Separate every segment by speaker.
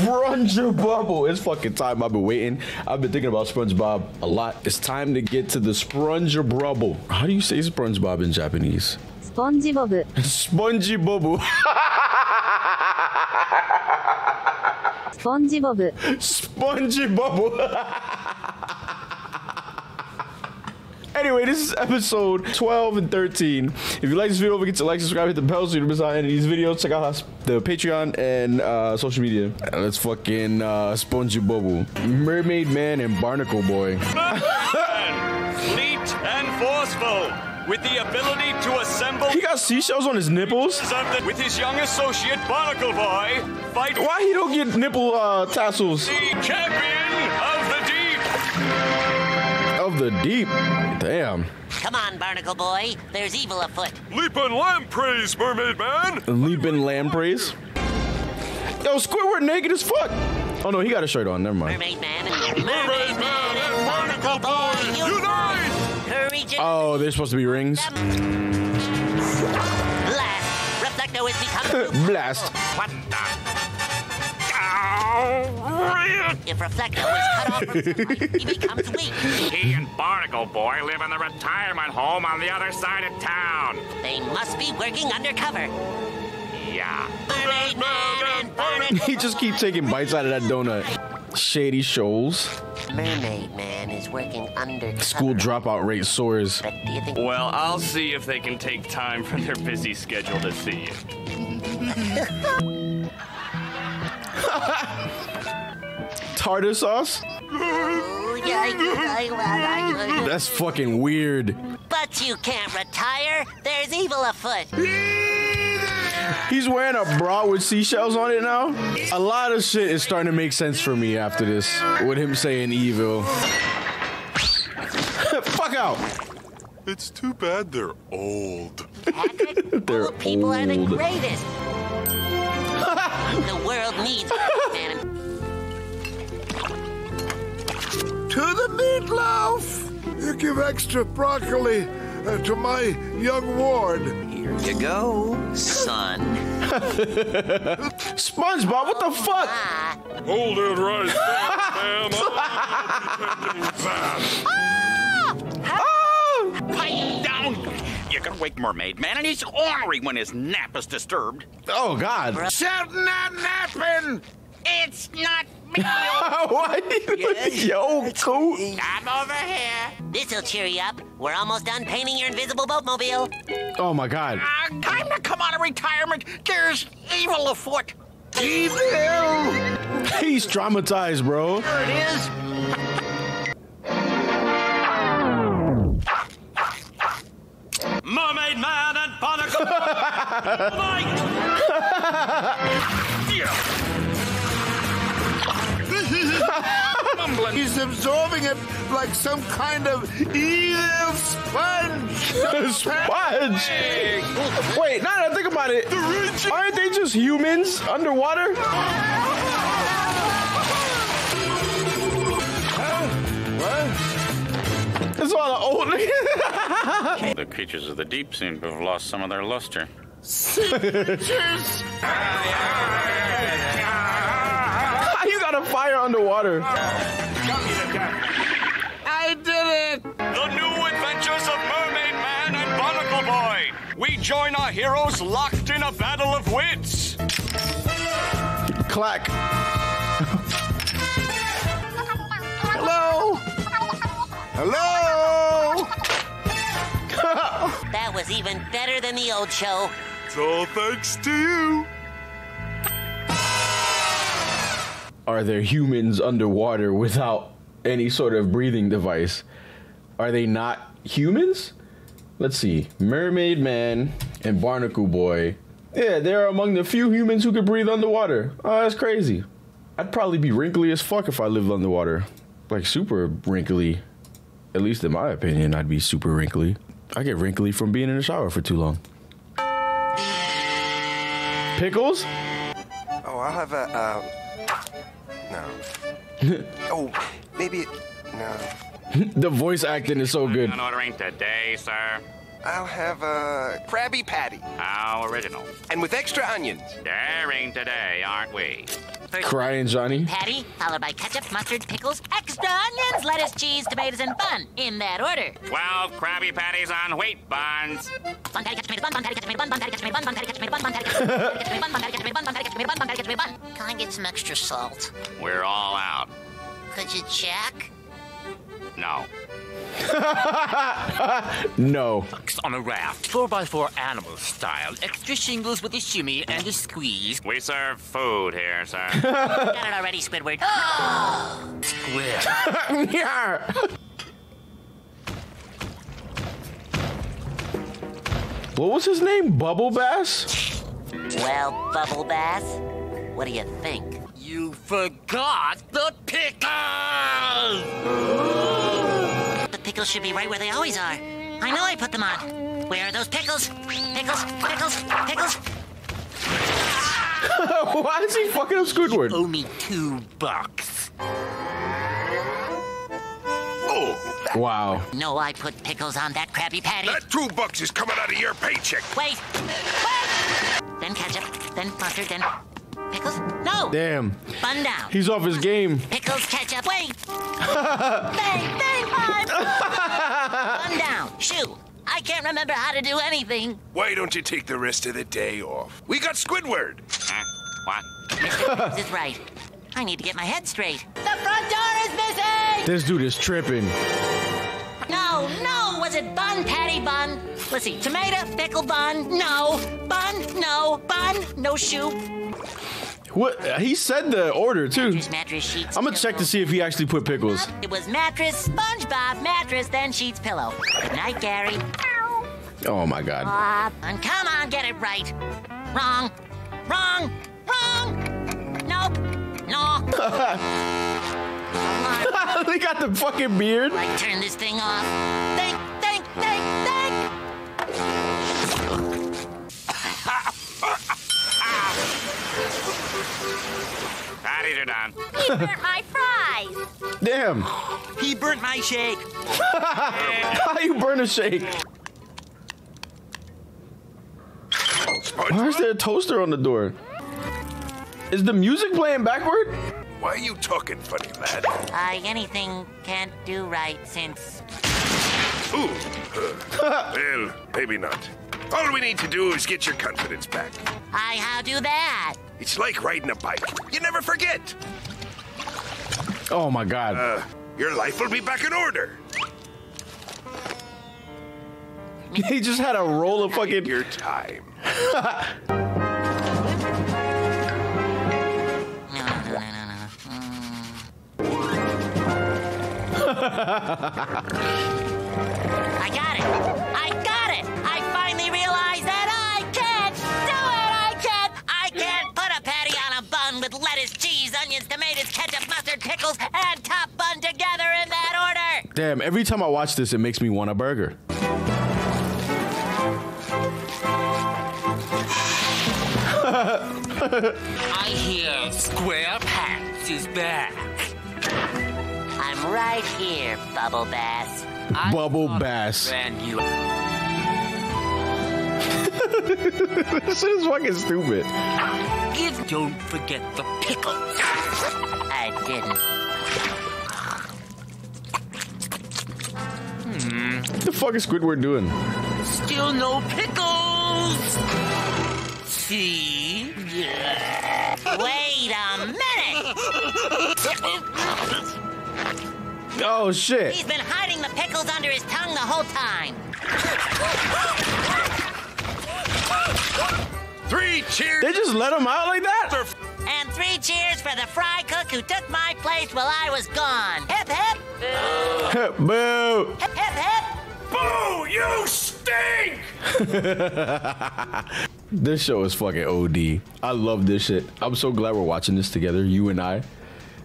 Speaker 1: SpongeBob, It's fucking time. I've been waiting. I've been thinking about SpongeBob a lot. It's time to get to the SpongeBob. How do you say SpongeBob in Japanese? SpongeBob.
Speaker 2: SpongeBob. SpongeBob.
Speaker 1: SpongeBob. Anyway, this is episode 12 and 13. If you like this video, don't forget to like, subscribe, hit the bell so you don't miss out on any of these videos. Check out the Patreon and uh, social media. And let's fucking uh, SpongeBob. Mermaid Man and Barnacle Boy.
Speaker 3: Fleet and forceful, with the ability to assemble
Speaker 1: He got seashells on his nipples?
Speaker 3: something with his young associate Barnacle Boy, fight
Speaker 1: Why he don't get nipple uh, tassels
Speaker 3: the champion of the deep.
Speaker 1: Of the deep? Damn.
Speaker 4: Come on, Barnacle Boy. There's evil afoot.
Speaker 3: Leap and lampreys, Mermaid Man.
Speaker 1: Leaping lampreys. Yo, Squidward naked as fuck. Oh no, he got a shirt on. Never mind.
Speaker 4: Mermaid Man and Mermaid Man and Barnacle Boy unite! Courage
Speaker 1: Oh, they're supposed to be rings.
Speaker 4: blast. Reflecto is becoming.
Speaker 1: Blast.
Speaker 3: What the?
Speaker 4: If Reflecto is cut off from sunlight, he becomes weak.
Speaker 5: He and Barnacle Boy live in the retirement home on the other side of town.
Speaker 4: They must be working undercover.
Speaker 5: Yeah.
Speaker 4: Mermaid Man and Barnacle
Speaker 1: He just keeps taking bites out of that donut. Shady Shoals.
Speaker 4: Mermaid Man is working undercover.
Speaker 1: School dropout rate soars.
Speaker 4: But do you think
Speaker 3: Well, I'll see if they can take time from their busy schedule to see you.
Speaker 1: Tartar sauce? That's fucking weird.
Speaker 4: But you can't retire. There's evil afoot.
Speaker 1: He's wearing a bra with seashells on it now. A lot of shit is starting to make sense for me after this. With him saying evil. Fuck out.
Speaker 6: It's too bad they're old.
Speaker 4: Patrick,
Speaker 1: They're
Speaker 4: old people are the greatest. the world needs
Speaker 7: To the meatloaf! You give extra broccoli uh, to my young ward.
Speaker 8: Here you go, son.
Speaker 1: SpongeBob, what the fuck?
Speaker 6: Hold it right there, ma'am.
Speaker 5: Pipe down! You can wake Mermaid Man, and he's ornery when his nap is disturbed.
Speaker 1: Oh, God.
Speaker 7: Shouting not napping!
Speaker 5: It's not me.
Speaker 1: What? Yo, cool.
Speaker 5: I'm over here.
Speaker 4: This'll cheer you up. We're almost done painting your invisible boatmobile.
Speaker 1: Oh, my God.
Speaker 5: Uh, time to come out of retirement. There's evil afoot.
Speaker 7: Evil!
Speaker 1: He's traumatized, bro.
Speaker 5: There it is.
Speaker 3: Mermaid Man and Barnacle Boy.
Speaker 5: Mumbling.
Speaker 7: He's absorbing it like some kind of evil sponge!
Speaker 1: Sponge. Wait, now that I think about it, aren't they just humans underwater? It's all the old.
Speaker 5: The creatures of the deep seem to have lost some of their luster.
Speaker 1: How you got a fire underwater?
Speaker 7: I did it!
Speaker 3: The new adventures of Mermaid Man and Barnacle Boy. We join our heroes locked in a battle of wits.
Speaker 1: Clack.
Speaker 7: Hello? Hello?
Speaker 4: That was even better than the old show.
Speaker 6: It's all thanks to you.
Speaker 1: Are there humans underwater without any sort of breathing device? Are they not humans? Let's see. Mermaid Man and Barnacle Boy. Yeah, they're among the few humans who can breathe underwater. Oh, that's crazy. I'd probably be wrinkly as fuck if I lived underwater. Like super wrinkly. At least in my opinion, I'd be super wrinkly. I get wrinkly from being in the shower for too long. Pickles?
Speaker 9: Oh, I'll have a, uh, no. oh, maybe, no.
Speaker 1: The voice acting is so good.
Speaker 5: An ordering today, sir.
Speaker 9: I'll have a Krabby Patty.
Speaker 5: How original.
Speaker 9: And with extra onions.
Speaker 5: Daring today, aren't we?
Speaker 4: First
Speaker 1: Crying Johnny.
Speaker 4: patty, followed by ketchup, mustard, pickles, extra onions, lettuce, cheese, tomatoes, and bun. In that order.
Speaker 5: 12 Krabby Patties on wheat buns.
Speaker 4: Bun, patty, ketchup, tomato, bun, bun, patty, ketchup, tomato, bun, bun, patty, ketchup, tomato, bun, bun, patty, ketchup, tomato, bun, bun, patty, ketchup, tomato, bun, patty, ketchup, tomato, bun, patty, ketchup, tomato, bun, patty, ketchup, tomato, bun, patty, ketchup, tomato, bun.
Speaker 10: Can I get some extra salt?
Speaker 5: We're all out.
Speaker 10: Could you check?
Speaker 5: No.
Speaker 1: No.
Speaker 11: On a raft, 4x4 animal style. Extra shingles with a shimmy and a squeeze.
Speaker 5: We serve food here, sir.
Speaker 4: Got it already, Squidward.
Speaker 11: Square.
Speaker 1: yeah. What was his name? Bubble Bass?
Speaker 4: Well, Bubble Bass, what do you think?
Speaker 11: You forgot the pickles!
Speaker 4: The pickles should be right where they always are. I know I put them on. Where are those pickles? Pickles, pickles, pickles.
Speaker 1: Why is he fucking up Squidward?
Speaker 11: Owe me two bucks.
Speaker 7: Oh,
Speaker 1: Wow.
Speaker 4: No, I put pickles on that Krabby Patty.
Speaker 7: that two bucks is coming out of your paycheck.
Speaker 4: Wait, wait. Then ketchup, then mustard, then pickles. No,
Speaker 1: Damn.
Speaker 4: bun down.
Speaker 1: He's off his game.
Speaker 4: Pickles, ketchup. Wait. bang, bang, bang. bun down. Shoo. I can't remember how to do anything.
Speaker 7: Why don't you take the rest of the day off? We got Squidward.
Speaker 5: Huh? What?
Speaker 4: Mr. Is right. I need to get my head straight. The front door is missing.
Speaker 1: This dude is tripping.
Speaker 4: No, no, was it bun, patty bun? Let's see, tomato, pickle bun, no. Bun, no. Bun, no shoe.
Speaker 1: What? He said the order too.
Speaker 4: Mattress, mattress, sheets.
Speaker 1: I'm gonna check to see if he actually put pickles.
Speaker 4: It was mattress, SpongeBob, mattress, then sheets, pillow. Good night, Gary.
Speaker 1: Oh my god.
Speaker 4: Bob, and come on, get it right. Wrong, wrong, wrong. Nope, no. Come on,
Speaker 1: he got the fucking beard.
Speaker 4: like turn this thing off. Think, think, think, think.
Speaker 5: Patties are done.
Speaker 10: He burnt my fries.
Speaker 1: Damn.
Speaker 11: He burnt my shake.
Speaker 1: How you burn a shake? Why is there a toaster on the door? Is the music playing backward?
Speaker 7: Why are you talking funny, lad?
Speaker 4: I anything can't do right since.
Speaker 7: Ooh. uh, well, maybe not. All we need to do is get your confidence back.
Speaker 4: I how do that?
Speaker 7: It's like riding a bike. You never forget.
Speaker 1: Oh my god.
Speaker 7: Uh, your life will be back in order.
Speaker 1: he just had a roll of fucking.
Speaker 7: Your time.
Speaker 4: I got it. I got it. I finally realized that I can't do it. I can't. I can't put a patty on a bun with lettuce, cheese, onions, tomatoes, ketchup, mustard, pickles, and top bun together in that order.
Speaker 1: Damn, every time I watch this, it makes me want a burger.
Speaker 11: I hear Square Pants is back.
Speaker 4: I'm right here, Bubble Bass.
Speaker 11: I
Speaker 1: Bubble Bass.
Speaker 11: Brand new.
Speaker 1: this is fucking stupid.
Speaker 11: Give, don't forget the pickles.
Speaker 4: I didn't.
Speaker 1: What the fuck is Squidward doing?
Speaker 11: Still no pickles. See?
Speaker 4: Wait a minute!
Speaker 1: Oh shit.
Speaker 4: He's been hiding the pickles under his tongue the whole time.
Speaker 7: Three cheers.
Speaker 1: They just let him out like that?
Speaker 4: And three cheers for the fry cook who took my place while I was gone. Hip hip! Hip,
Speaker 1: boo!
Speaker 4: Hip hip hip!
Speaker 7: Boo! You stink!
Speaker 1: This show is fucking OD. I love this shit. I'm so glad we're watching this together, you and I,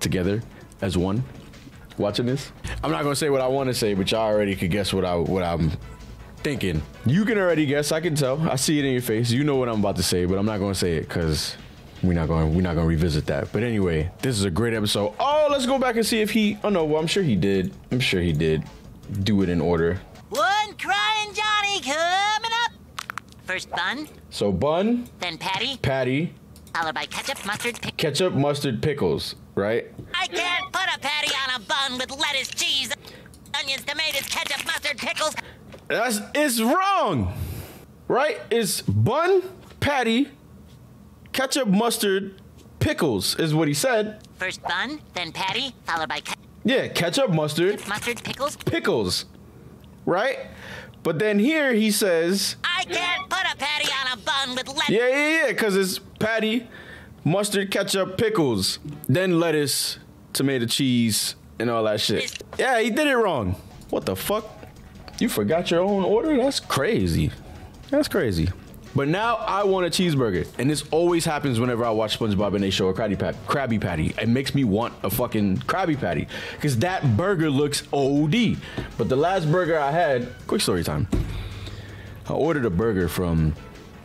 Speaker 1: together as one, watching this. I'm not gonna say what I want to say, but y'all already could guess what I what I'm thinking. You can already guess. I can tell. I see it in your face. You know what I'm about to say, but I'm not gonna say it because we're not going we're not gonna revisit that. But anyway, this is a great episode. Oh, let's go back and see if he. Oh no, well I'm sure he did. I'm sure he did do it in order.
Speaker 4: One crying Johnny coming up. First bun,
Speaker 1: So bun,
Speaker 4: then patty,
Speaker 1: patty,
Speaker 4: followed by ketchup, mustard, pickles.
Speaker 1: Ketchup, mustard, pickles, right?
Speaker 4: I can't put a patty on a bun with lettuce, cheese, onions, tomatoes, ketchup, mustard, pickles.
Speaker 1: That's it's wrong. Right? It's bun, patty, ketchup, mustard, pickles is what he said.
Speaker 4: First bun, then patty, followed by ketchup,
Speaker 1: Yeah, ketchup, mustard,
Speaker 4: mustard, pickles.
Speaker 1: pickles. Right? But then here he says,
Speaker 4: I can't put a patty on a bun with lettuce.
Speaker 1: yeah, yeah, yeah, because it's patty, mustard, ketchup, pickles, then lettuce, tomato, cheese, and all that shit. Yeah, he did it wrong. What the fuck? You forgot your own order? That's crazy. That's crazy. But now I want a cheeseburger. And this always happens whenever I watch SpongeBob and they show a Krabby Patty. Krabby Patty. It makes me want a fucking Krabby Patty. Because that burger looks OD. But the last burger I had, quick story time. I ordered a burger from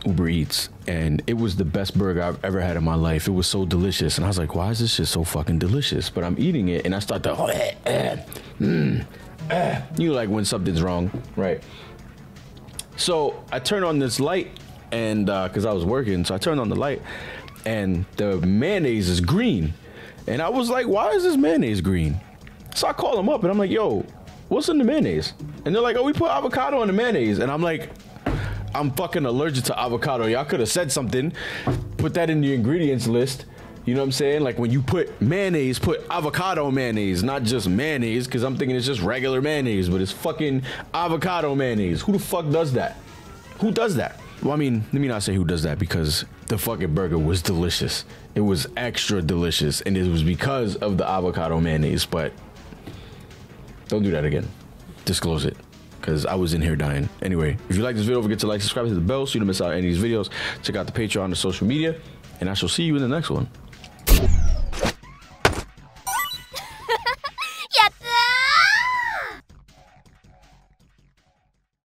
Speaker 1: Uber Eats and it was the best burger I've ever had in my life. It was so delicious. And I was like, why is this shit so fucking delicious? But I'm eating it and I start to, mm, eh. you know, like when something's wrong, right? So I turn on this light and because I was working, so I turned on the light and the mayonnaise is green. And I was like, why is this mayonnaise green? So I call them up and I'm like, yo, what's in the mayonnaise? And they're like, oh, we put avocado in the mayonnaise. And I'm like, I'm fucking allergic to avocado. Y'all could have said something, put that in the ingredients list. You know what I'm saying? Like when you put mayonnaise, put avocado mayonnaise, not just mayonnaise, because I'm thinking it's just regular mayonnaise, but it's fucking avocado mayonnaise. Who the fuck does that? Who does that? Well, I mean, let me not say who does that because the fucking burger was delicious. It was extra delicious, and it was because of the avocado mayonnaise, but don't do that again. Disclose it. Because I was in here dying. Anyway, if you like this video, don't forget to like, subscribe, hit the bell so you don't miss out on any of these videos. Check out the Patreon, the social media, and I shall see you in the next one.